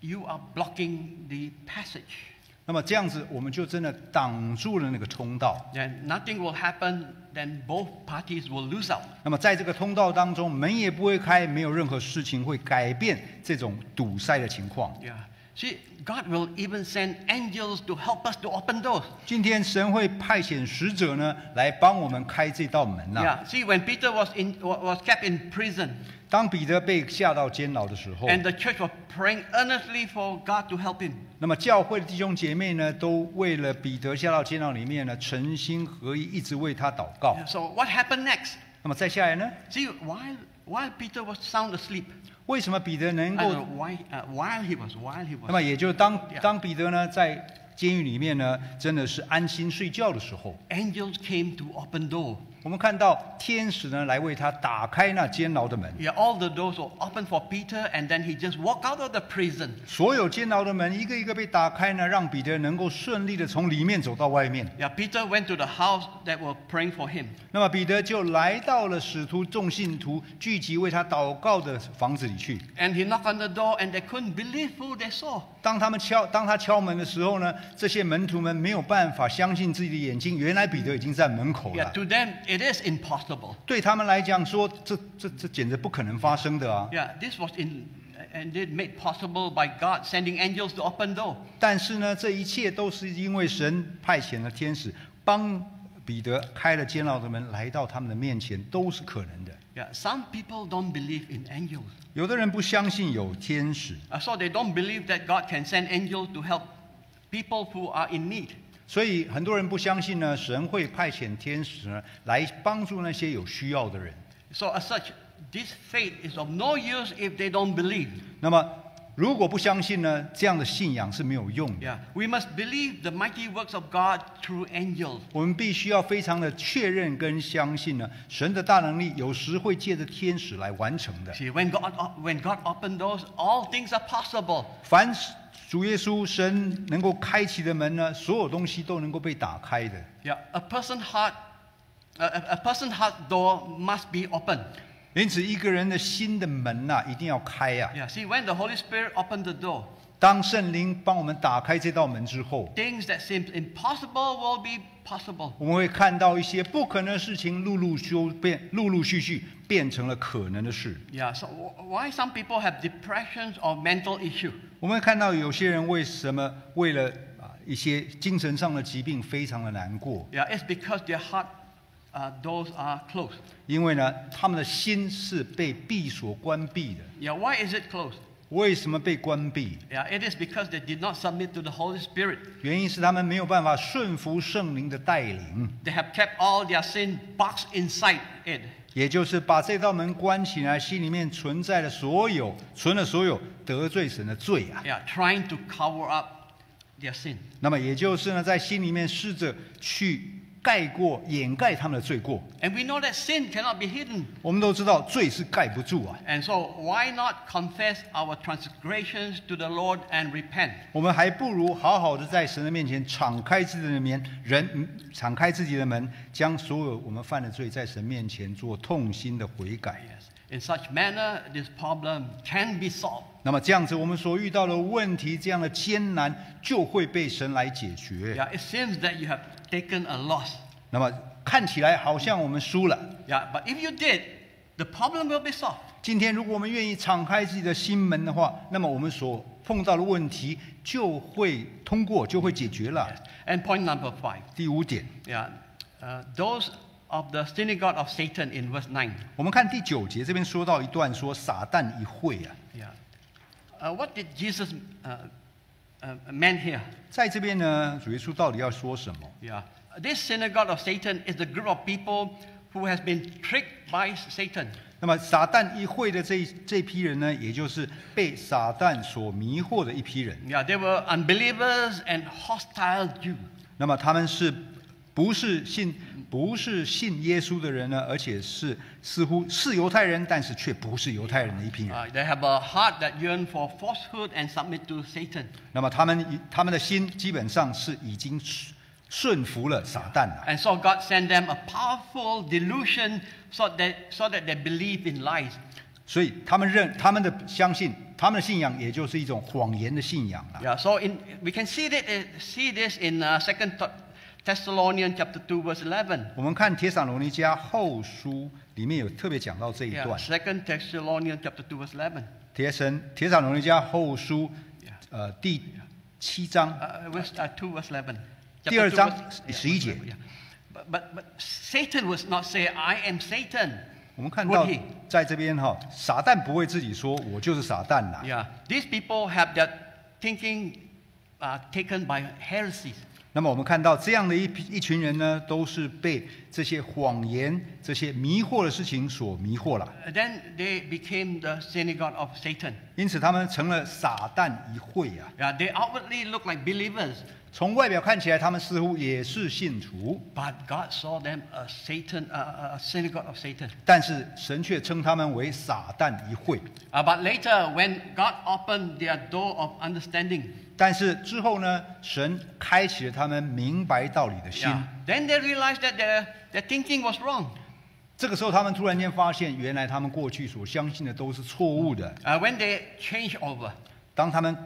you are blocking the passage. 那么这样子我们就真的挡住了那个通道。Then nothing will happen, then both parties will lose out. 那么在这个通道当中，门也不会开，没有任何事情会改变这种堵塞的情况。Yeah. See, God will even send angels to help us to open doors. 今天神会派遣使者呢，来帮我们开这道门呐、Yeah. See, when Peter was in wa- was kept in prison, 当彼得被下到监牢的时候，and the church was praying earnestly for God to help him. 那么教会的弟兄姐妹呢，都为了彼得下到监牢里面呢，诚心合意，一直为他祷告。So what happened next? 那么再下来呢，See, while while Peter was sound asleep, 为什么彼得能够 why, uh, while he was while he was 那么也就是当.当彼得呢在监狱里面呢，真的是安心睡觉的时候，angels came to open door. 我们看到天使呢来为他打开那监牢的门，Yeah, all the doors were open for Peter, and then he just walked out of the prison. 所有监牢的门一个一个被打开呢，让彼得能够顺利的从里面走到外面。Yeah, Peter went to the house that were praying for him. 那么彼得就来到了使徒众信徒聚集为他祷告的房子里去。And he knocked on the door, and they couldn't believe who they saw. 当他们敲，当他敲门的时候呢，这些门徒们没有办法相信自己的眼睛，原来彼得已经在门口 Yeah, 了。to them it is impossible. 对他们来讲说，这这这简直不可能发生的啊！Yeah, this was in and it made possible by God sending angels to open door. 但是呢，这一切都是因为神派遣了天使，帮彼得开了监牢的门，来到他们的面前，都是可能的。Yeah, some people don't believe in angels. 有的人不相信有天使，Uh, so they don't believe that God can send angels to help people who are in need. 所以很多人不相信呢，神会派遣天使呢来帮助那些有需要的人。So as such, this faith is of no use if they don't believe. 那么如果不相信呢，这样的信仰是没有用的。Yeah, we must believe the mighty works of God through angels. 我们必须要非常的确认跟相信呢，神的大能力有时会借着天使来完成的。See, when God when God opened doors, all things are possible. 凡是主耶稣神能够开启的门呢，所有东西都能够被打开的。Yeah, a person heart, a, a a person heart door must be open. 因此，一个人的心的门呐、一定要开呀、Yeah, see, when the Holy Spirit opened the door, 当圣灵帮我们打开这道门之后，things that seem impossible will be possible. 我们会看到一些不可能的事情陆陆续变，陆陆续续变成了可能的事。Yeah, so wh- why some people have depressions or mental issue? 我们会看到有些人为什么为了啊一些精神上的疾病非常的难过，Yeah, it's because their heart uh, doors are closed. 因为呢他们的心是被闭锁关闭的。Yeah, why is it closed? 为什么被关闭？Yeah, it is because they did not submit to the Holy Spirit. 原因是他们没有办法顺服圣灵的带领，They have kept all their sin boxed inside it. 也就是把这道门关起来，心里面存在的所有存了所有得罪神的罪啊。Yeah, trying to cover up their sin. 那么也就是呢，在心里面试着去盖过、掩盖他们的罪过。And we know that sin cannot be hidden. 我们都知道罪是盖不住啊，And so why not confess our transgressions to the Lord and repent? 我们还不如好好的在神的面前敞开自己的门，人嗯敞开自己的门，将所有我们犯的罪在神面前做痛心的悔改。Yes. In such manner, this problem can be solved. 那么这样子，我们所遇到的问题，这样的艰难就会被神来解决。Yeah, it seems that you have taken a loss. 那么看起来好像我们输了。Yeah, but if you did, the problem will be solved. 今天如果我们愿意敞开自己的心门的话，那么我们所碰到的问题就会通过，就会解决了。And point number five. 第五点，Yeah, uh, those of the synagogue of Satan in verse 9. 我们看第九节这边说到一段说撒旦一会啊， Yeah. Uh, what did Jesus uh, uh, meant here? 在这边呢，主耶稣到底要说什么？ Yeah. This synagogue of Satan is a group of people who has been tricked by Satan. 那么撒旦一会的这一这批人呢，也就是被撒旦所迷惑的一批人。 Yeah, they were unbelievers and hostile Jews. 那么他们是不是信 不是信耶稣的人呢？而且是似乎是犹太人，但是却不是犹太人的一批人。Uh, they have a heart that yearn for falsehood and submit to Satan. 那么他们他们的心基本上是已经顺服了撒旦了。And so God sent them a powerful delusion so that, so that they believe in lies. 所以他们认他们的相信，他们的信仰也就是一种谎言的信仰了。Yeah, so in, we can see, that, uh, see this in uh, 2 Thessalonians chapter 2 verse 11. 我们看铁撒罗尼迦后书里面有特别讲到这一 Yeah, 段。 2 Thessalonians chapter 2 verse 11. 铁神铁撒罗尼迦后书，呃第七章 Uh, verse, uh, 2 verse 11. 第二 Chapter 2章 verse- 十一节 yeah. But, but, but Satan was not say, I am Satan. 我们看到 Would he? 在这边哈，撒旦不会自己说我就是撒旦啦。 Yeah, these people have their thinking uh, taken by heresies. 那么我们看到这样的一批一群人呢，都是被这些谎言、这些迷惑的事情所迷惑了，Uh, Then they became the synagogue of Satan. 因此他们成了撒旦一会啊。Yeah, they outwardly look like believers, 从外表看起来，他们似乎也是信徒，but God saw them a Satan, uh, a synagogue of Satan. 但是神却称他们为撒旦一会。Uh, but later, when God opened their door of understanding, 但是之后呢，神开启了他们明白道理的心。then they realized that their, their thinking was wrong. 这个时候，他们突然间发现，原来他们过去所相信的都是错误的。Uh, when they changed over, 当他们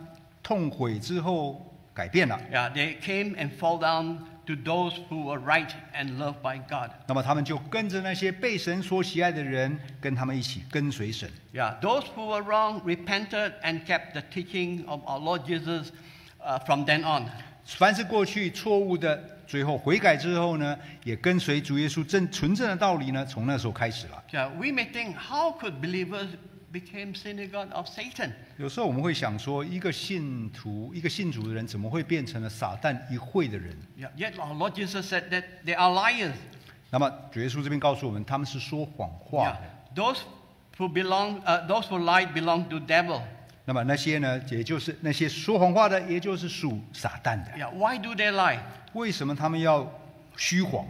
痛悔之后，改变了，yeah, they came and fall down to those who were right and loved by God. 那么他们就跟着那些被神所喜爱的人，跟他们一起跟随神。Yeah, those who were wrong repented and kept the teaching of our Lord Jesus uh, from then on. 凡是过去错误的，最后悔改之后呢，也跟随主耶稣正纯正的道理呢，从那时候开始了。Yeah, we may think, how could believers become synagogue of Satan? 有时候我们会想说，一个信徒、一个信主的人，怎么会变成了撒旦一会的人？Yeah, yet our Lord Jesus said that they are liars. 那么主耶稣这边告诉我们，他们是说谎话 Yeah, 的。those who belong, uh, those who lie belong to devil. 那么那些呢，也就是那些说谎话的，也就是属撒旦的。Yeah, why do they lie? 为什么他们要虚谎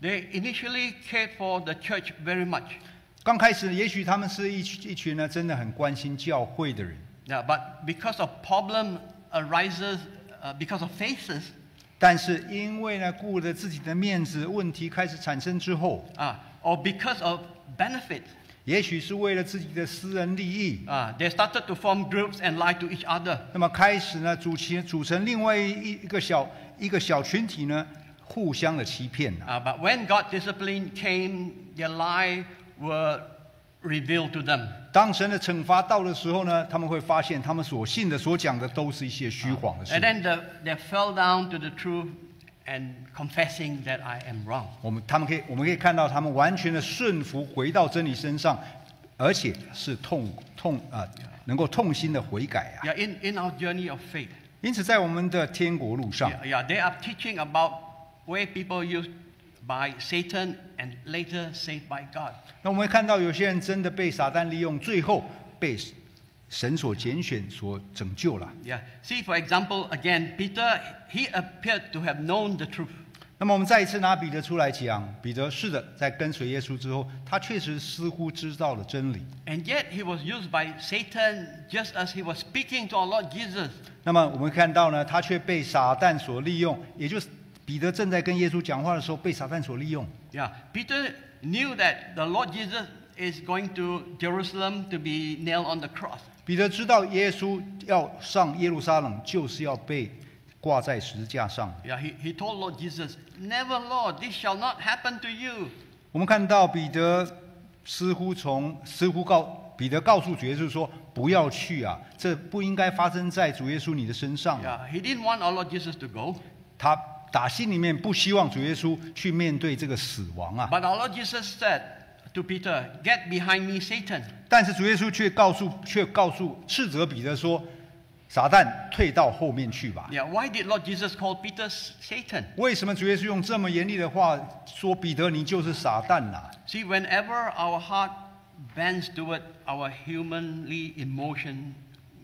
？They initially cared for the church very much. 刚开始，也许他们是一群一群呢，真的很关心教会的人。Yeah, but because of problem arises, uh, because of faces, 但是因为呢，顾着自己的面子，问题开始产生之后，uh, or because of benefit, 也许是为了自己的私人利益，Uh, they started to form groups and lie to each other. 那么开始呢，组起组成另外一一个小一个小群体呢，互相的欺骗啊。Uh, but when God discipline came, their lie were revealed to them. 当神的惩罚到的时候呢，他们会发现他们所信的、所讲的都是一些虚谎的事 And。then the, they fell down to the truth and confessing that I am wrong. 我们他们可以我们可以看到他们完全的顺服，回到真理身上，而且是痛痛啊、能够痛心的悔改啊。Yeah, in, in our journey of faith, 因此，在我们的天国路上，yeah, yeah, they are teaching about where people used by Satan and later saved by God. 那我们会看到有些人真的被撒旦利用，最后被神所拣选、所拯救了。Yeah. See, for example, again, Peter, he appeared to have known the truth. 那么我们再一次拿彼得出来讲，彼得是的，在跟随耶稣之后，他确实似乎知道了真理。And yet he was used by Satan just as he was speaking to our Lord Jesus. 那么我们看到呢，他却被撒旦所利用，也就是彼得正在跟耶稣讲话的时候，被撒旦所利用。Yeah. Peter knew that the Lord Jesus is going to Jerusalem to be nailed on the cross. 彼得知道耶稣要上耶路撒冷，就是要被挂在十字架上。Yeah, he, he told Lord Jesus, Never, Lord, this shall not happen to you. 我们看到彼得似乎从似乎告彼得告诉主耶稣说：“不要去啊，这不应该发生在主耶稣你的身上啊。Yeah, he didn't want our Lord Jesus to go. ”他打心里面不希望主耶稣去面对这个死亡啊。But our Lord Jesus said to Peter, Get behind me, Satan. 但是主耶稣却告诉却告诉斥责彼得说：“撒旦退到后面去吧。Yeah, why did Lord Jesus call Peter Satan? ”为什么主耶稣用这么严厉的话说彼得你就是撒旦呐、See, whenever our heart bends toward our humanly emotion,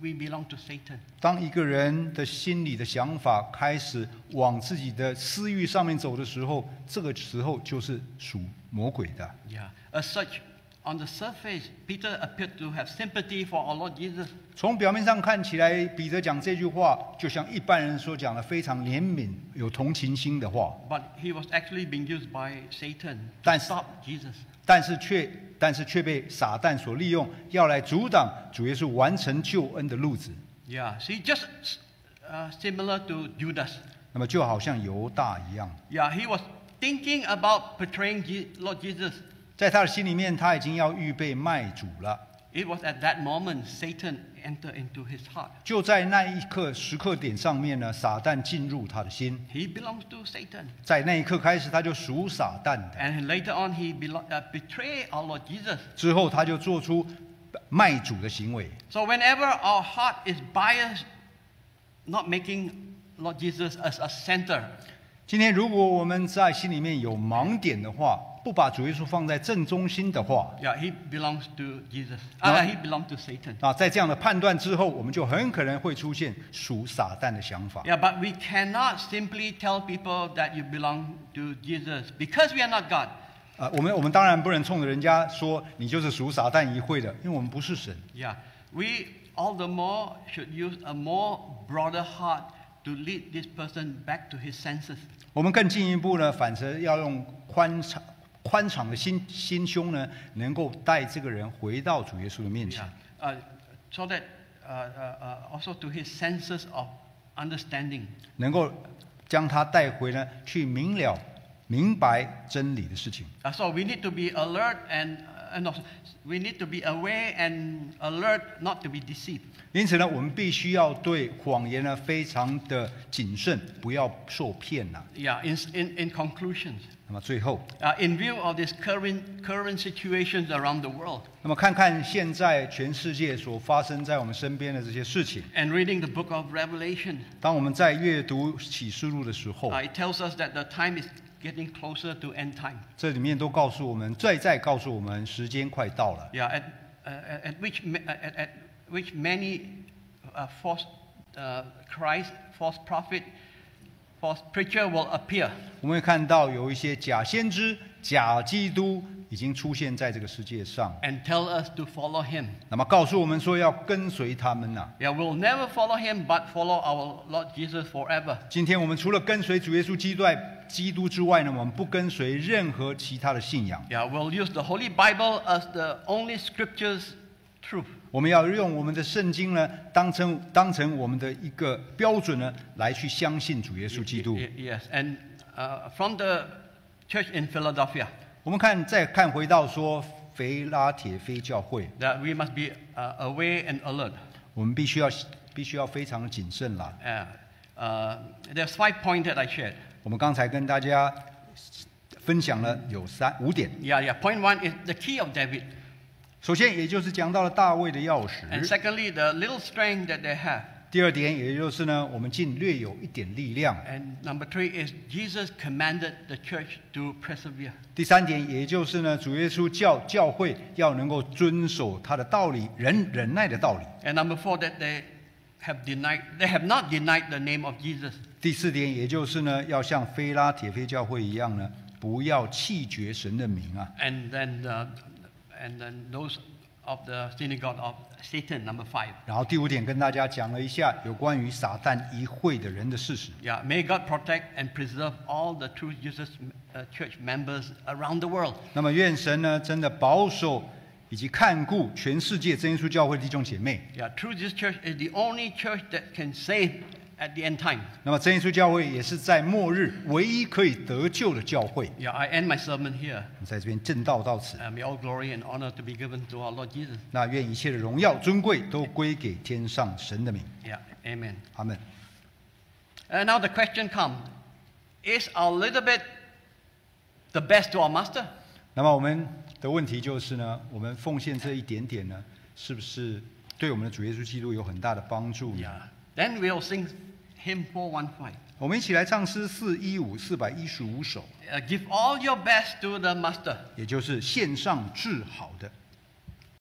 we belong to Satan. 当一个人的心里的想法开始往自己的私欲上面走的时候，这个时候就是属魔鬼的。Yeah. As such, on the surface, Peter appeared to have sympathy for our Lord Jesus. 从表面上看起来，彼得讲这句话，就像一般人所讲的非常怜悯、有同情心的话， But he was actually being used by Satan to但- stop Jesus. 但是却但是却被撒旦所利用，要来阻挡主耶稣完成救恩的路子。 Yeah, see, just uh, similar to Judas. 那么就好像犹大一样， Yeah, he was thinking about betraying Je- Lord Jesus. 在他的心里面，他已经要预备卖主了。It was at that moment Satan entered into his heart. 就在那一刻时刻点上面呢，撒旦进入他的心，He belongs to Satan. 在那一刻开始，他就属撒旦的。And later on, he belo- uh, betrayed our Lord Jesus. 之后，他就做出卖主的行为。So whenever our heart is biased, not making Lord Jesus as a center, 今天，如果我们在心里面有盲点的话，不把主耶稣放在正中心的话，yeah, he belongs to Jesus. Uh, he belongs to Satan. 啊，在这样的判断之后，我们就很可能会出现属撒旦的想法。Yeah, but we cannot simply tell people that you belong to Jesus because we are not God. 啊，我们我们当然不能冲着人家说你就是属撒旦一会的，因为我们不是神。Yeah, we all the more should use a more broader heart to lead this person back to his senses. 我们更进一步呢，反而要用宽敞宽敞的心心胸呢，能够带这个人回到主耶稣的面前 Yeah,，uh, so that uh, uh, uh, also to his senses of understanding. 能够将他带回呢，去明了明白真理的事情。Uh, so we need to be alert and, uh, and also we need to be aware and alert not to be deceived. 因此呢，我们必须要对谎言呢非常的谨慎，不要受骗呐、 Yeah, in, in, in conclusions, 那么最后， uh, in view of these current, current situations around the world 那么看看现在全世界所发生在我们身边的这些事情。 and reading the book of Revelation, 当我们在阅读启示录的时候， uh, it tells us that the time is getting closer to end time. 这里面都告诉我们，再再告诉我们，时间快到了。Yeah, at, uh, at, which, at, at which many uh, false uh, Christ, false prophet, false preacher will appear. 我们会看到有一些假先知、假基督已经出现在这个世界上，and tell us to follow him. 那么告诉我们说要跟随他们呐、Yeah, we'll never follow him, but follow our Lord Jesus forever. 今天我们除了跟随主耶稣基督外基督之外呢，我们不跟随任何其他的信仰。Yeah, we'll use the Holy Bible as the only scriptures truth. 我们要用我们的圣经呢，当成当成我们的一个标准呢，来去相信主耶稣基督。Yes, and uh, from the church in Philadelphia, 我们看再看回到说腓拉铁非教会，that we must be uh, aware and alert. 我们必须要必须要非常谨慎啦。Uh, uh, there's five points that I shared. 我们刚才跟大家分享了有三五点，Yeah, yeah. Point one is the key of David. 首先也就是讲到了大卫的钥匙 And 匙，secondly, the little strength that they have. 第二点也就是呢，我们尽略有一点力量。And number three is Jesus commanded the church to persevere. 第三点，也就是呢，主耶稣教教会要能够遵守他的道理，忍忍耐的道理。And number four, that they have denied, they have not denied the name of Jesus. 第四点，也就是呢，要像菲拉铁非教会一样呢，不要弃绝神的名啊。And then, uh, and then those of the synagogue of Satan, number five. 然后第五点，跟大家讲了一下有关于撒旦一会的人的事实。Yeah, may God protect and preserve all the true Jesus uh, church members around the world. 那么愿神呢，真的保守以及看顾全世界真耶稣教会的弟兄姐妹。Yeah, true Jesus church is the only church that can save at the end time. 那么真耶稣教会也是在末日唯一可以得救的教会。Yeah, I end my sermon here. 在这边正道到此，Uh, may all glory and honor to be given to our Lord Jesus. 那愿一切的荣耀尊贵都归给天上神的名。Yeah, amen. 阿门。And now the question comes Is our little bit the best to our master? 那么我们的问题就是呢，我们奉献这一点点呢，是不是对我们的主耶稣基督有很大的帮助呢？Yeah. Then we'll sing hymn 415. 我们一起来唱诗四一五四百一十五首，Uh, give all your best to the master. 也就是献上至好的。